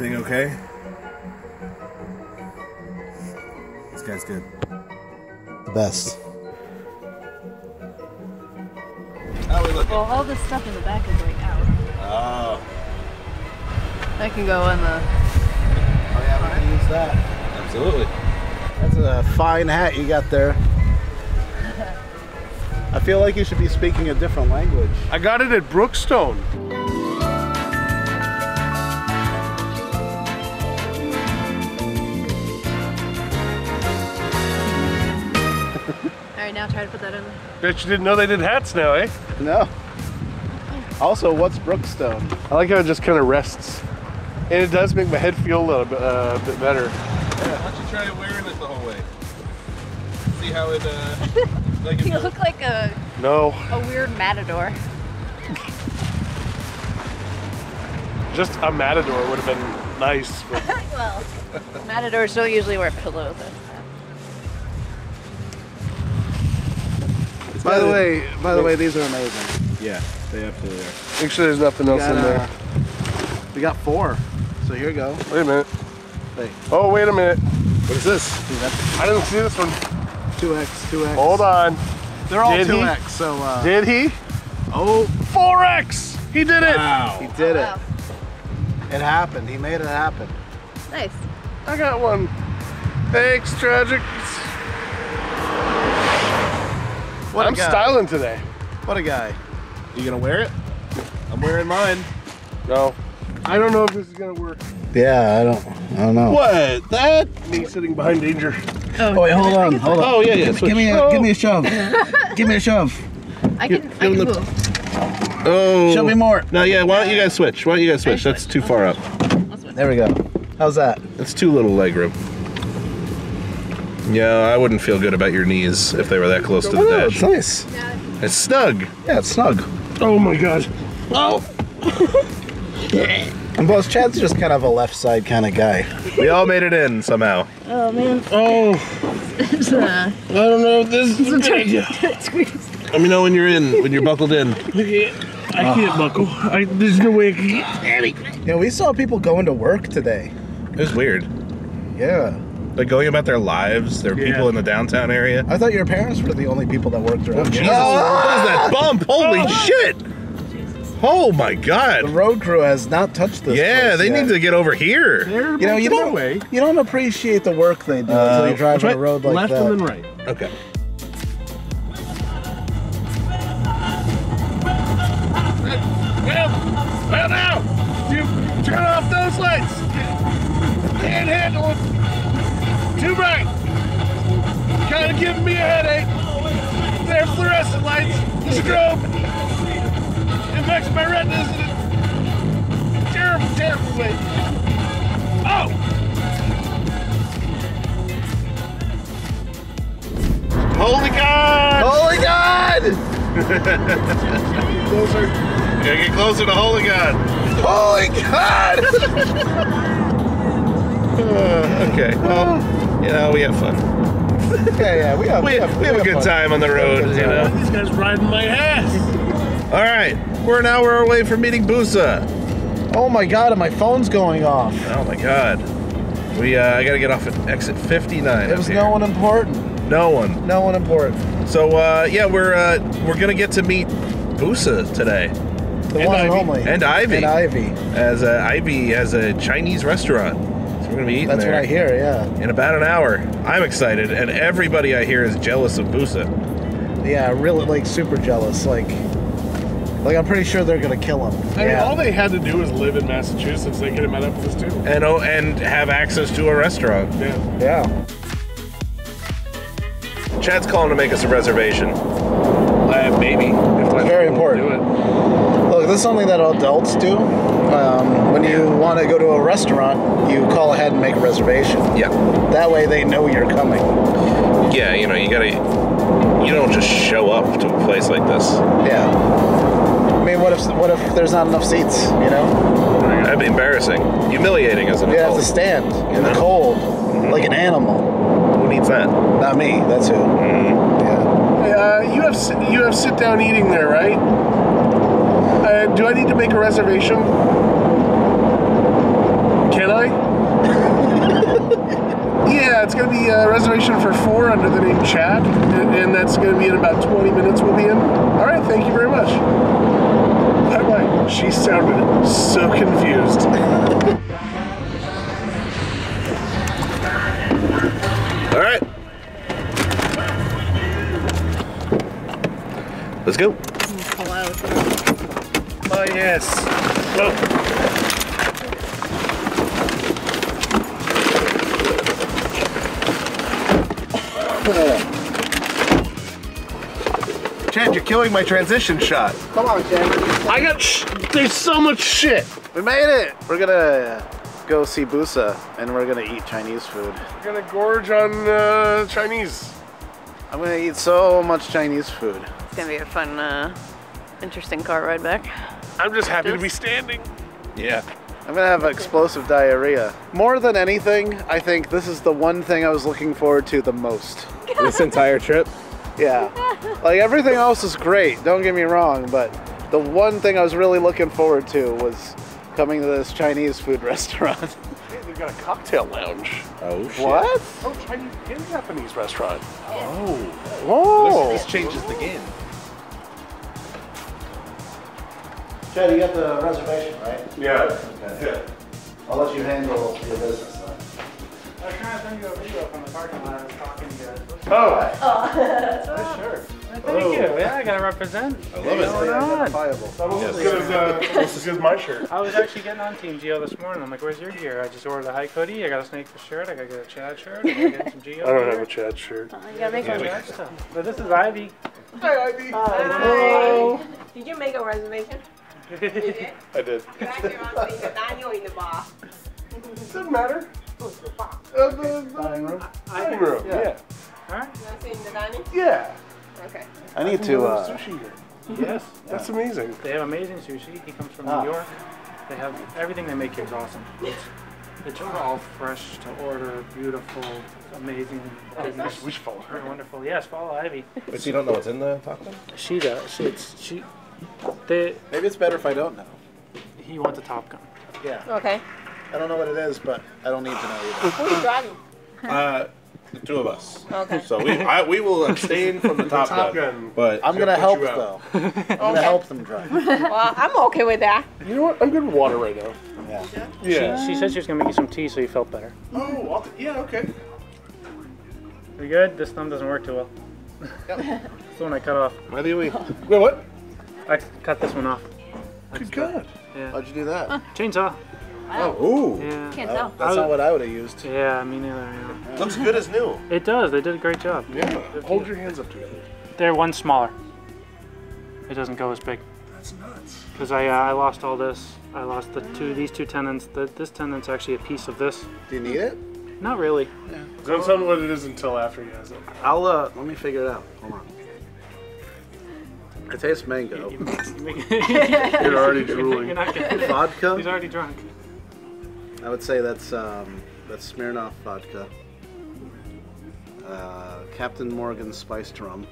Is everything okay? This guy's good. The best. How we looking? Well, all this stuff in the back is like out. Oh. That can go in the. Oh yeah, we're gonna use that. Absolutely. That's a fine hat you got there. I feel like you should be speaking a different language. I got it at Brookstone. Right, now try to put that in. Bet you didn't know they did hats now, eh? No. Also, what's Brookstone? I like how it just kind of rests. And it does make my head feel a little bit, uh, bit better. Why don't you try wearing it the whole way? See how it, uh, like You look like a, No, a weird matador. just a matador would have been nice. But well, matadors don't usually wear pillows. By the way, by the way, these are amazing. Yeah, they absolutely are. make sure there's nothing else got, in uh, there. We got four. So here you go. Wait a minute. Wait. Oh, wait a minute. What is this? See, that's I didn't see this one. 2x, 2x. Hold on. They're all Did 2x, so uh, Did he? oh, 4X! He did it! Wow. he did Wow. it. It happened. He made it happen. Nice. I got one. Thanks, Tragic. I'm guy. styling today. What a guy. You gonna wear it? I'm wearing mine. No. I don't know if this is gonna work. Yeah, I don't, I don't know. What? That? Me sitting behind danger. Oh, oh wait, hold on, hold oh, on. Oh yeah, yeah. Give switch. me a, give me a shove. give me a shove. I can, I give can the- move. Oh. Show me more. No, yeah. Why don't you guys switch? Why don't you guys switch? That's too far up. There we go. How's that? That's too little leg room. Yeah, I wouldn't feel good about your knees if they were that close to the Oh, it's dash. nice. It's snug. Yeah, it's snug. Oh my god. Oh. and plus, Chad's just kind of a left side kind of guy. We all made it in somehow. Oh man. Oh, It's, uh, I don't know if this is a good idea. Let me know when you're in, when you're buckled in. I can't buckle. I, there's no way I can get You know, we saw people going to work today. It was weird. Yeah. Like going about their lives. There are Yeah. people in the downtown area. I thought your parents were the only people that worked around here. Jesus, what is that bump? Holy shit! Oh my God! The road crew has not touched this. Yeah, place they yet. need to get over here. They're You know, you don't. way. You don't appreciate the work they do until you drive which on a road like Left that. and then right. Okay. Well, well now, you turn off those lights. Can't handle it. Too bright. Kind of giving me a headache. They're fluorescent lights. Strobe. It makes my retinas in a terrible, terrible way. Oh! Holy God! Holy God! Closer. Gotta get closer to Holy God. Holy God! Uh, okay. Well, you know, we have fun. yeah, yeah, we have. We have, we have a good fun. time on the road, you know. These guys riding my ass. All right, we're an hour away from meeting Busa. Oh my God, and my phone's going off. Oh my God. We uh, I gotta get off at exit 59. It was no one important. No one. No one important. So uh, yeah, we're uh, we're gonna get to meet Busa today, The And one and only. and Ivy, And Ivy. as uh, Ivy has a Chinese restaurant. So we're gonna be eating That's there what I hear. Yeah. in about an hour. I'm excited, and everybody I hear is jealous of Busa. Yeah, really, like super jealous. Like, like I'm pretty sure they're gonna kill him. I mean, yeah. all they had to do was live in Massachusetts. They could have met up with us too. and oh, and have access to a restaurant. Yeah. yeah. Chad's calling to make us a reservation. Uh, maybe. If that's Very cool. important. Do it. Look, this is something that adults do. Um, when you want to go to a restaurant, you call ahead and make a reservation. Yeah. That way, they know you're coming. Yeah, you know, you gotta. You don't just show up to a place like this. Yeah. I mean, what if what if there's not enough seats? You know, That'd be embarrassing, humiliating as an you have to stand in the cold like an animal. Who needs that? Not me. That's who. Yeah. Uh, you have sit- you have sit down eating there, right? Uh, do I need to make a reservation? A reservation for four under the name Chad, and, and that's going to be in about 20 minutes. We'll be in. All right, thank you very much. By the way, she sounded so confused. All right, let's go. Oh yes. Oh. Chad, you're killing my transition shot. Come on, Chad. I got. Sh- there's so much shit. We made it. We're gonna go see Busa, and we're gonna eat Chinese food. We're gonna gorge on uh, Chinese. I'm gonna eat so much Chinese food. It's gonna be a fun, uh, interesting car ride back. I'm just happy to be standing. Yeah. I'm gonna have explosive diarrhea. More than anything, I think this is the one thing I was looking forward to the most. This entire trip. Yeah. Like everything else is great, don't get me wrong, but the one thing I was really looking forward to was coming to this Chinese food restaurant. Hey, they've got a cocktail lounge. Oh shit. what? Oh, Chinese and Japanese restaurant. Oh. Whoa! Oh. This changes the game. Chad, you got the reservation, right? Yeah. Okay. Yeah. I'll let you handle your business then. I was trying to send you a video from the parking lot. I was talking to you. Oh, sure. Thank Oh. you. Yeah, I gotta represent. I love it. Going on. Identifiable. almost as good as, uh, almost as good as my shirt. I was actually getting on Team Geo this morning. I'm like, "Where's your gear?" I just ordered a hike hoodie. I got a snake for shirt. I gotta get a Chad shirt. I gotta get some Geo. I don't have a Chad shirt. You gotta make Some one. Chad stuff. But this is Ivy. Hi, Ivy. Hi. Did you make a reservation? You did? I did. You actually want to see the Daniel in the bar. Doesn't matter. Uh, the, the Dining room? dining room. Yeah. All right. You want to see in the dining? Yeah. Okay. I need to, uh, sushi here. Yes. That's amazing. They have amazing sushi. He comes from Ah. New York. They have everything they make here is awesome. It's, it's all fresh to order, beautiful, amazing. business. We should follow her. Wonderful. Yes, follow Ivy. But you don't know what's in the taco? She does. She, it's she. They. maybe it's better if I don't know. He wants a Top Gun. Yeah. Okay. I don't know what it is, but I don't need to know either. Who's driving? Uh, the two of us. Okay. So we I, we will abstain from the top, Top gun, Gun. But I'm gonna put help though. I'm gonna help them drive. Well, I'm okay with that. You know what? I'm good with water right now. Yeah. Yeah. She said she was gonna make you some tea so you felt better. Oh, I'll t- yeah, okay. You good? This thumb doesn't work too well. It's the one I cut off. why do we? Wait, what? I cut this one off. Good God. Yeah. How'd you do that? Chainsaw. Oh, ooh, Yeah. Can't tell. that's not what I would have used. Yeah, me neither. Yeah. looks good as new. It does. They did a great job. Yeah. Hold your hands up together. They're one smaller. It doesn't go as big. That's nuts. Because I, uh, I lost all this. I lost the two these two tendons. The, this tendon's actually a piece of this. Do you need it? Not really. Yeah. Don't tell me what it is until after he has it. I'll uh, let me figure it out. Hold on. It tastes mango. You make- you make- You're already You're drooling. not getting it. He's already drunk. I would say that's um, that's Smirnoff vodka. Uh, Captain Morgan spiced rum.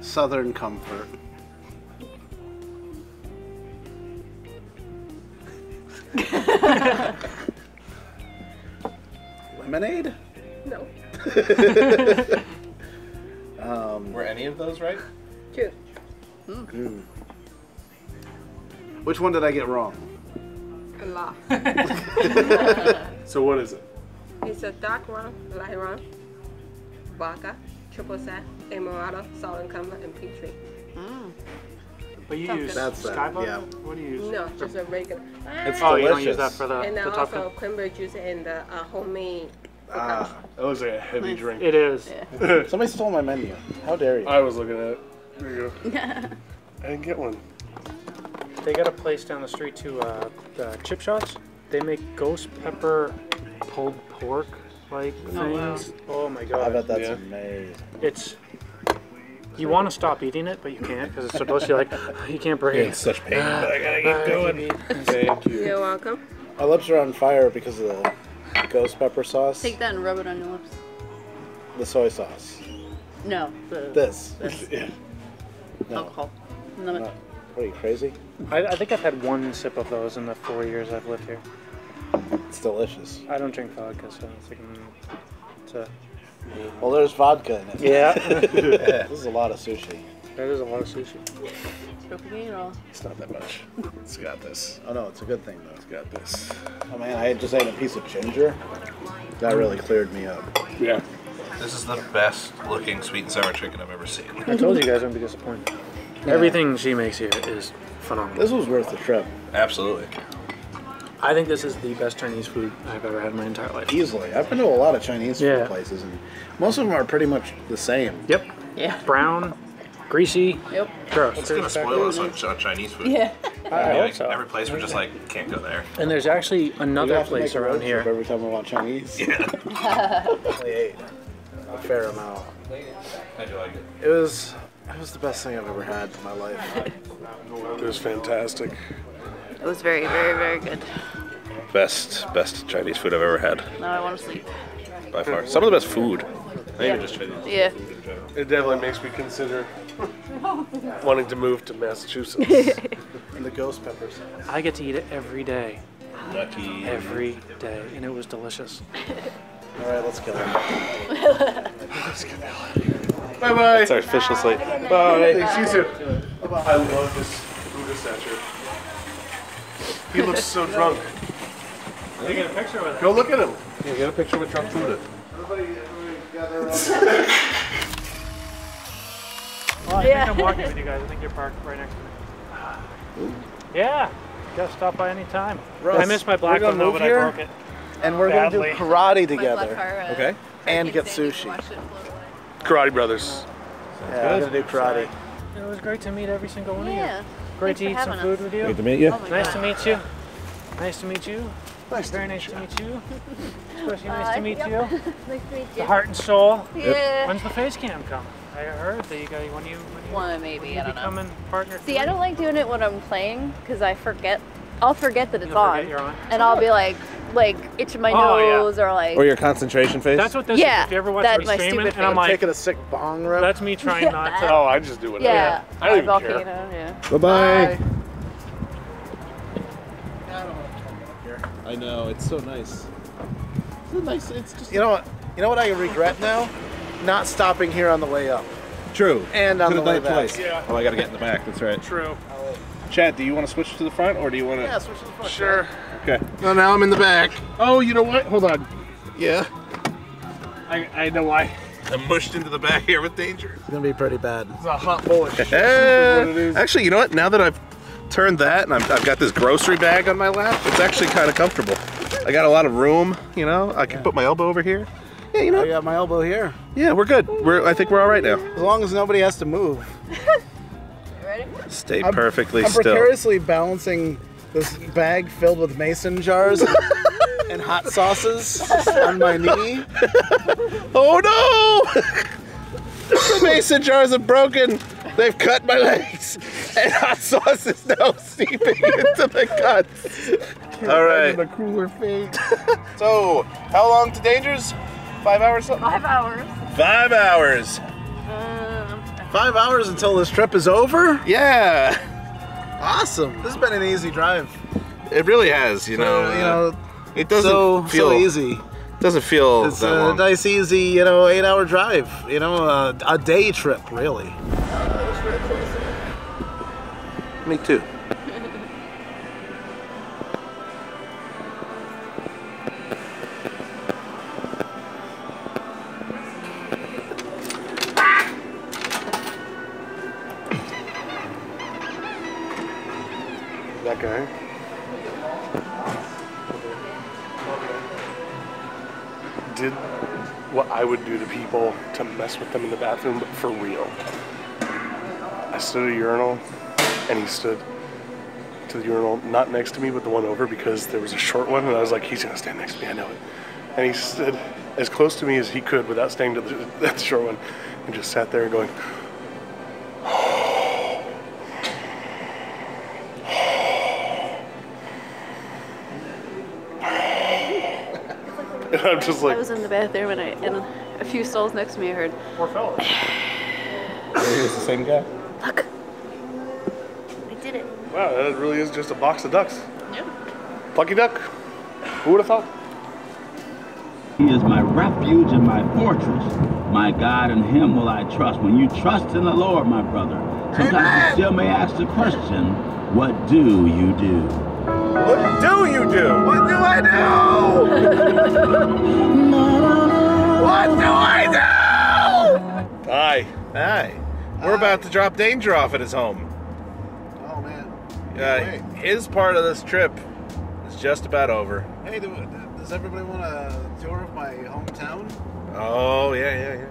Southern Comfort. Lemonade? No. Um, Were any of those right? Two. Which one did I get wrong? A lot. So what is it? It's a dark rum, light rum, vodka, triple sec, Southern Comfort, and peach tree. But you Sounds use good. That's that, Skybar? yeah. What do you use? No, just a regular. It's Oh, you don't use that for the, and the then Top also Gun? cranberry juice and the uh, homemade. Ah, That looks like a heavy drink. It is. somebody stole my menu. How dare you? I was looking at it. There you go. I didn't get one. They got a place down the street to uh, the Chip Shots. They make ghost pepper pulled pork like things. Oh my I god. bet that's Yeah. amazing. It's you want to stop eating it, but you can't because it's so delicious. You're like you can't breathe. In such pain, but I gotta get going. Thank you. You're welcome. My lips are on fire because of the ghost pepper sauce. Take that and rub it on your lips. The soy sauce. No, the This. this No. alcohol. Lemon. No. What are you crazy? I, I think I've had one sip of those in the four years I've lived here. It's delicious. I don't drink vodka, so it's like, mm, it's a, Well, there's vodka in it. yeah. this is a lot of sushi. that is a lot of sushi. It's not that much. It's got this. Oh no, it's a good thing though. It's got this. Oh man, I just ate a piece of ginger. That really cleared me up. Yeah. This is the best looking sweet and sour chicken I've ever seen. I told you guys I'd be disappointed. Everything she makes here is phenomenal. This was worth the trip, Absolutely. I think this is the best Chinese food I've ever had in my entire life. easily. I've been to a lot of Chinese Yeah. food places, and most of them are pretty much the same. Yep. Yeah. Brown, greasy, Yep. gross. It's gonna spoil us on, on Chinese food. Yeah. I I mean, like, so. Every place we're just like can't go there. And there's actually another place make a road around here. every time we want Chinese. Yeah. I ate a fair amount. I do like it. It was it was the best thing I've ever had in my life. It was fantastic. It was very, very, very good. Best best Chinese food I've ever had Now I want to sleep. by far. Some of the best food. Not even just Chinese. Yeah. It definitely makes me consider wanting to move to Massachusetts. And the ghost peppers. I get to eat it every day. Lucky. Every day. And it was delicious. All right, let's kill him. bye bye. It's our official slate. Bye. Thanks, you too. I love this Buddha statue. He looks so drunk. You get a picture with it. Go look at him. Yeah, get a picture with drunk Buddha. Well, I Yeah. think I'm walking with you guys. I think you're parked right next to me. Yeah. You gotta stop by any time. Russ, I missed my black one though, move but here? I broke it. And we're gonna do karate together. Okay. And get sushi. Karate Brothers. Yeah, we're gonna do karate. It was great to meet every single one of you. Yeah. Great Thanks to eat some food us. with you. Good to meet you. Oh Nice God. to meet you. Nice to meet you. Nice Very nice to meet you. Especially nice to meet Yep. you. Nice to meet you. The heart and soul. Yeah. When's the face cam come? I heard that you got when you when you, One when maybe. you I don't know. becoming partner. See, I don't like doing it when I'm playing because I forget. I'll forget that it's You'll on, forget you're on. and I'll be like, like itching my Oh, yeah. nose or like. Or your concentration face. That's what this Yeah, is. If you ever watch that's me my streaming, stupid and I'm face. like, Taking a sick bong rip. that's me trying not to. Oh, I just do whatever. yeah. I don't even volcano. care. Yeah. Bye bye. Bye. I know it's so nice. It's nice. It's just You know what? You know what I regret now? Not stopping here on the way up. true. And on Could've the way done it back. twice. Yeah. Oh, I gotta get in the back. That's right. True. Chad, do you want to switch to the front or do you want to? Yeah, switch to the front. Sure. Okay. No, now I'm in the back. Oh, you know what? Hold on. Yeah. I, I know why. I'm mushed into the back here with danger. It's gonna be pretty bad. It's a hot bowl of shit. is what it is. Actually, you know what? Now that I've turned that and I'm, I've got this grocery bag on my lap, it's actually kind of comfortable. I got a lot of room. You know, I can put my elbow over here. Yeah, you know. I know. got my elbow here. Yeah, we're good. We're. I think we're all right now. As long as nobody has to move. Ready? Stay I'm- perfectly I'm still. precariously balancing this bag filled with mason jars and hot sauces on my knee. Oh no! the mason jars have broken. They've cut my legs, and hot sauce is now seeping into the cuts. All right. The cooler fate. So, how long to dangers? Five hours. something? Five hours. Five hours. Um, Five hours until this trip is over? Yeah. Awesome. This has been an easy drive. It really has. You So, know. you know, uh, it doesn't so, feel so easy. Doesn't feel It's that a long. nice, easy, you know, eight hour drive. You know, a, a day trip, really. Me too. To mess with them in the bathroom, but for real. I stood at a urinal, and he stood to the urinal, not next to me, but the one over, because there was a short one, and I was like, he's gonna stand next to me, I know it. And he stood as close to me as he could without staying to the, that short one, and just sat there going, I'm just I was in the bathroom and I, and a few stalls next to me, I heard, Poor fellas. It's the same guy. "Look, I did it. Wow, that really is just a box of ducks. Yeah. Plucky duck. Who would have thought? He is my refuge and my fortress. My God, in him will I trust. When you trust in the Lord, my brother, sometimes you still may ask the question, what do you do? What do you do? What do I do? what do I do? Aye. Hi. We're about to drop Danger off at his home. Oh man. Uh, his part of this trip is just about over. Hey, do, does everybody want a tour of my hometown? Oh yeah, yeah, yeah.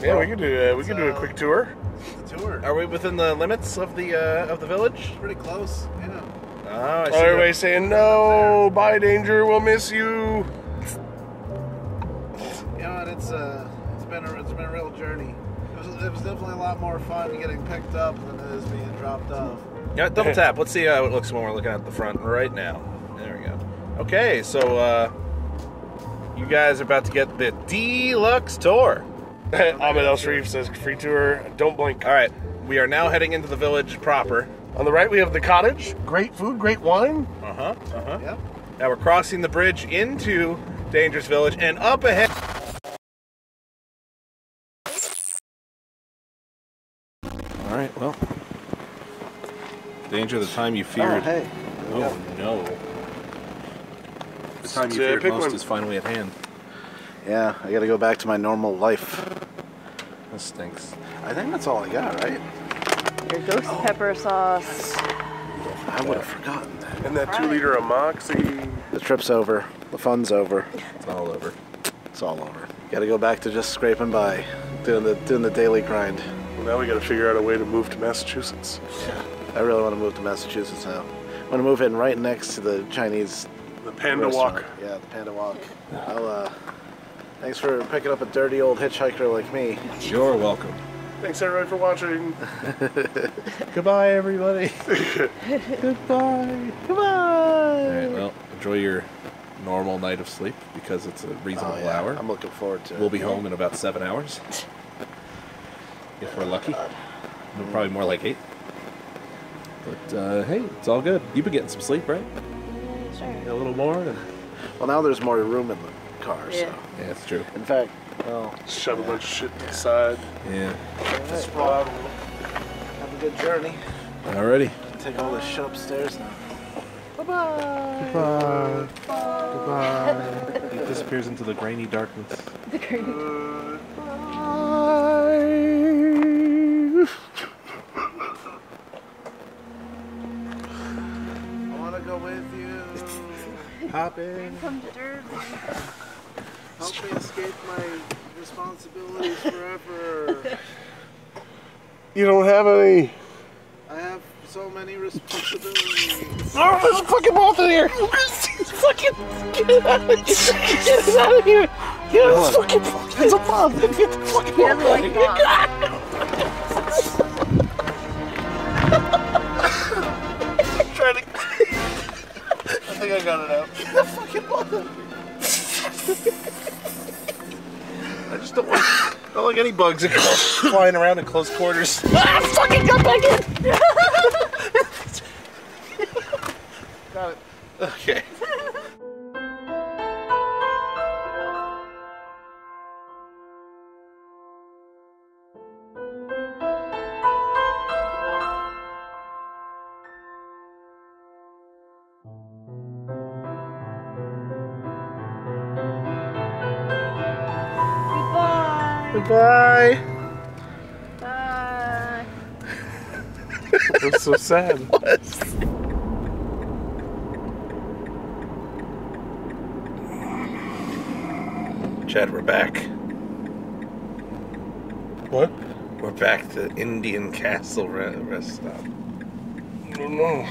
Yeah, we can do. Uh, we can do a So- quick tour. The tour. Are we within the limits of the uh, of the village? Pretty close. Yeah. Oh, I see. Oh, everybody's saying no. Bye, danger. We'll miss you. You know, and it's uh, it's been a, it's been a real journey. It was, it was definitely a lot more fun getting picked up than it is being dropped off. Yeah, double tap. Let's see how it looks when we're looking at the front right now. There we go. Okay, so uh, you guys are about to get the deluxe tour. Ahmed El Sharif says free tour. Don't blink. All right, we are now heading into the village proper. On the right, we have the cottage. Great food, great wine. Uh huh. Uh huh. Yep. Now we're crossing the bridge into Dangerous Village, and up ahead. All right. Well, danger. The time you Oh, feared. hey. Oh no. The time you Yeah, feared most one. is finally at hand. Yeah, I got to go back to my normal life. This stinks. I think that's all I got, right? Your ghost pepper sauce. I would have forgotten that. And that two liter of Moxie. The trip's over. The fun's over. It's all over. It's all over. Got to go back to just scraping by, doing the doing the daily grind. Well, now we got to figure out a way to move to Massachusetts. Yeah. I really want to move to Massachusetts now. I want to move in right next to the Chinese The Panda restaurant. Walk. Yeah, the Panda Wok. I'll, uh, thanks for picking up a dirty old hitchhiker like me. You're welcome. Thanks everybody for watching. Goodbye, everybody. Goodbye. Goodbye. All right. Well, enjoy your normal night of sleep because it's a reasonable Oh, yeah. hour. I'm looking forward to it. We'll be home in about seven hours. If we're lucky. Probably more like eight. But uh, hey, it's all good. You've been getting some sleep, right? Sure. A little more. And... Well, now there's more room in the car, Yeah. so. Yeah, it's true. In fact, well, Shove a bunch of shit to the side. Yeah. sprawl out a little. Have a good journey. Alrighty. Take all this shit upstairs now. Bye-bye. Goodbye. Bye. Goodbye. he disappears into the grainy darkness. the grainy darkness. I want to go with you. Hop in. Come to Jersey. Help me escape my responsibilities forever. You don't have any. I have so many responsibilities. Oh, there's a fucking bolt in here. Fucking get it out of here. Get it out of here. Get it fucking It's a bomb. Get the fucking He doesn't like bombs. trying to. I think I got it out. The fucking bottom. I just don't want, I don't like any bugs flying around in close quarters. Ah, fucking got back in. Got it. Okay. Goodbye. Bye. That's so sad. Chad, we're back. What? We're back to Indian Castle rest stop. I don't know.